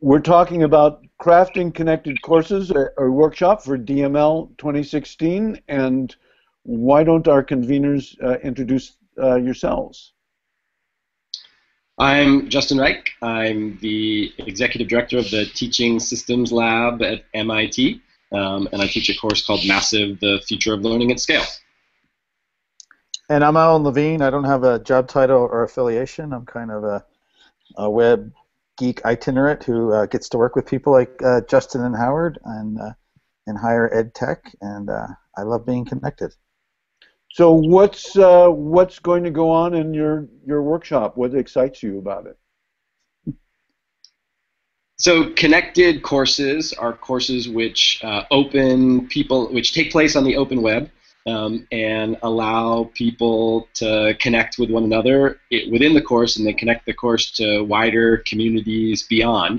we're talking about crafting connected courses, a, a, workshop for DML 2016, and why don't our conveners uh, introduce uh, yourselves? I'm Justin Reich. I'm the executive director of the Teaching Systems Lab at MIT, um, and I teach a course called Massive: The Future of Learning at Scale. And I'm Alan Levine. I don't have a job title or affiliation. I'm kind of a, a web geek itinerant who uh, gets to work with people like uh, Justin and Howard and uh, in higher ed tech, and uh, I love being connected. So what's uh, what's going to go on in your your workshop? What excites you about it? So connected courses are courses which uh, open people, which take place on the open web, um, and allow people to connect with one another within the course, and then connect the course to wider communities beyond.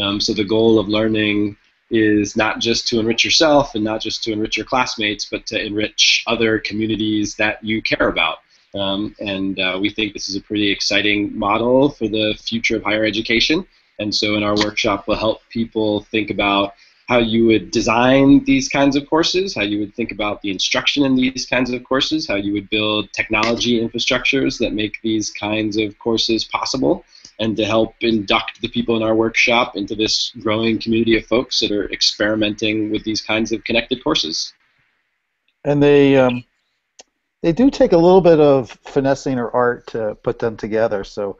Um, so the goal of learning is not just to enrich yourself and not just to enrich your classmates, but to enrich other communities that you care about. Um, and uh, we think this is a pretty exciting model for the future of higher education. And so in our workshop, we'll help people think about how you would design these kinds of courses, how you would think about the instruction in these kinds of courses, how you would build technology infrastructures that make these kinds of courses possible, and to help induct the people in our workshop into this growing community of folks that are experimenting with these kinds of connected courses. And they um, they do take a little bit of finessing or art to put them together. So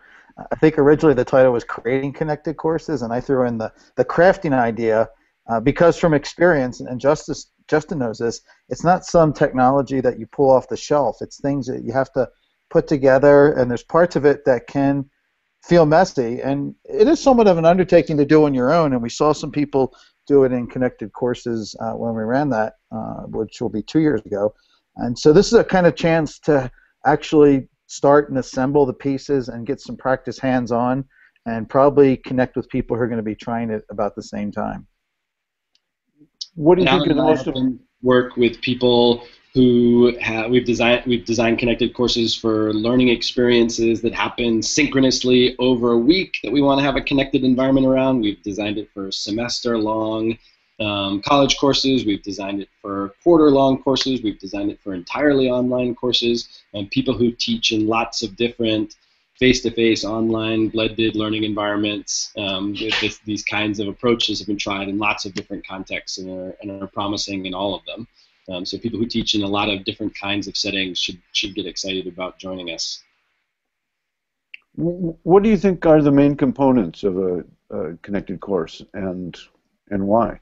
I think originally the title was creating connected courses, and I threw in the the crafting idea uh, because from experience, and Justice, Justin knows this, it's not some technology that you pull off the shelf. It's things that you have to put together, and there's parts of it that can feel messy, and it is somewhat of an undertaking to do on your own. And we saw some people do it in connected courses uh, when we ran that, uh, which will be two years ago. And so this is a kind of chance to actually start and assemble the pieces and get some practice hands-on, and probably connect with people who are going to be trying it about the same time. What do you think are the most work with people who have we've designed we've designed connected courses for learning experiences that happen synchronously over a week that we want to have a connected environment around. We've designed it for semester long um, college courses. We've designed it for quarter long courses. We've designed it for entirely online courses and people who teach in lots of different face-to-face, online, blended learning environments. Um, this, these kinds of approaches have been tried in lots of different contexts and are, and are promising in all of them. Um, so people who teach in a lot of different kinds of settings should should get excited about joining us. What do you think are the main components of a, a connected course, and and why?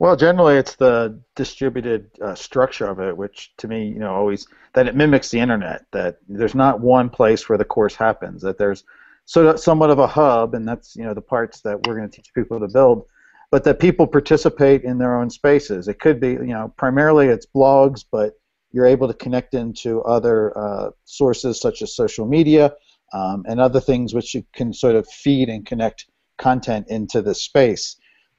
Well, generally, it's the distributed uh, structure of it, which to me, you know, always that it mimics the internet. That there's not one place where the course happens. That there's sort of somewhat of a hub, and that's you know the parts that we're going to teach people to build. But that people participate in their own spaces. It could be, you know, primarily it's blogs, but you're able to connect into other uh, sources such as social media um, and other things which you can sort of feed and connect content into the space.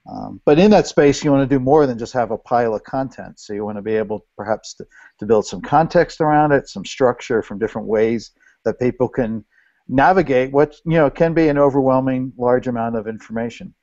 Um, but in that space, you want to do more than just have a pile of content. So you want to be able, perhaps, to, to build some context around it, some structure from different ways that people can navigate what you know can be an overwhelming large amount of information.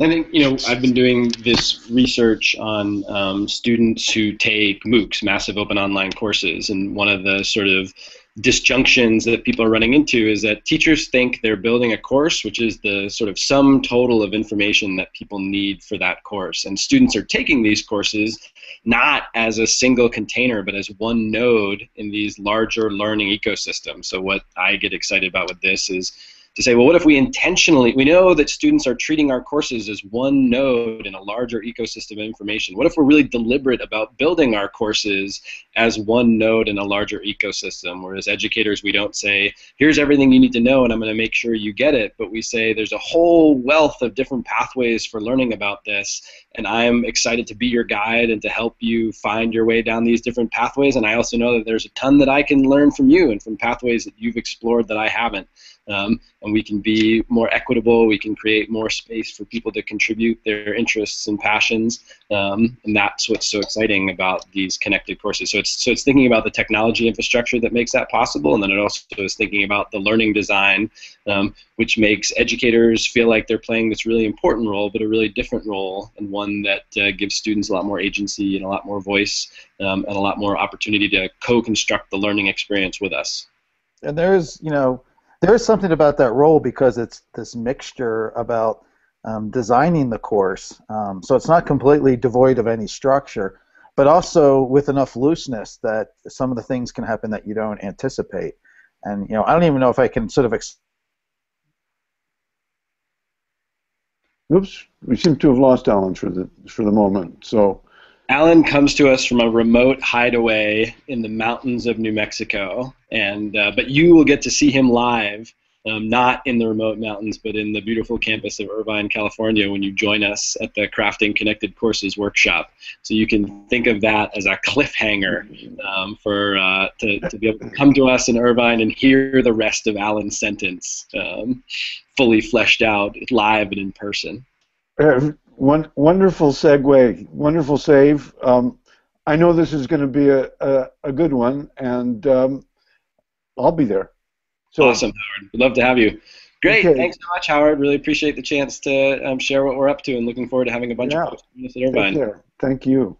I think you know I've been doing this research on um, students who take MOOCs, massive open online courses, and one of the sort of disjunctions that people are running into is that teachers think they're building a course, which is the sort of sum total of information that people need for that course. And students are taking these courses not as a single container, but as one node in these larger learning ecosystems. So what I get excited about with this is to say, well, what if we intentionally, we know that students are treating our courses as one node in a larger ecosystem of information. What if we're really deliberate about building our courses as one node in a larger ecosystem? Whereas educators, we don't say, here's everything you need to know and I'm going to make sure you get it, but we say there's a whole wealth of different pathways for learning about this, and I'm excited to be your guide and to help you find your way down these different pathways. And I also know that there's a ton that I can learn from you and from pathways that you've explored that I haven't. Um, and we can be more equitable. We can create more space for people to contribute their interests and passions, um, and that's what's so exciting about these connected courses. So it's so it's thinking about the technology infrastructure that makes that possible, and then it also is thinking about the learning design, um, which makes educators feel like they're playing this really important role, but a really different role, and one that uh, gives students a lot more agency and a lot more voice um, and a lot more opportunity to co-construct the learning experience with us. And there's, you know, there's something about that role because it's this mixture about um, designing the course. Um, so it's not completely devoid of any structure, but also with enough looseness that some of the things can happen that you don't anticipate. And you know, I don't even know if I can sort of. Ex- Oops, we seem to have lost Alan for the for the moment. So. Alan comes to us from a remote hideaway in the mountains of New Mexico, and uh, but you will get to see him live, um, not in the remote mountains, but in the beautiful campus of Irvine, California, when you join us at the Crafting Connected Courses workshop. So you can think of that as a cliffhanger um, for uh, to, to be able to come to us in Irvine and hear the rest of Alan's sentence um, fully fleshed out, live and in person. Uh, one wonderful segue, wonderful save. Um, I know this is going to be a, a, a, good one, and um, I'll be there. So, awesome, Howard. We'd love to have you. Great. Okay. Thanks so much, Howard. Really appreciate the chance to um, share what we're up to, and looking forward to having a bunch yeah. of folks in Irvine. Thank you.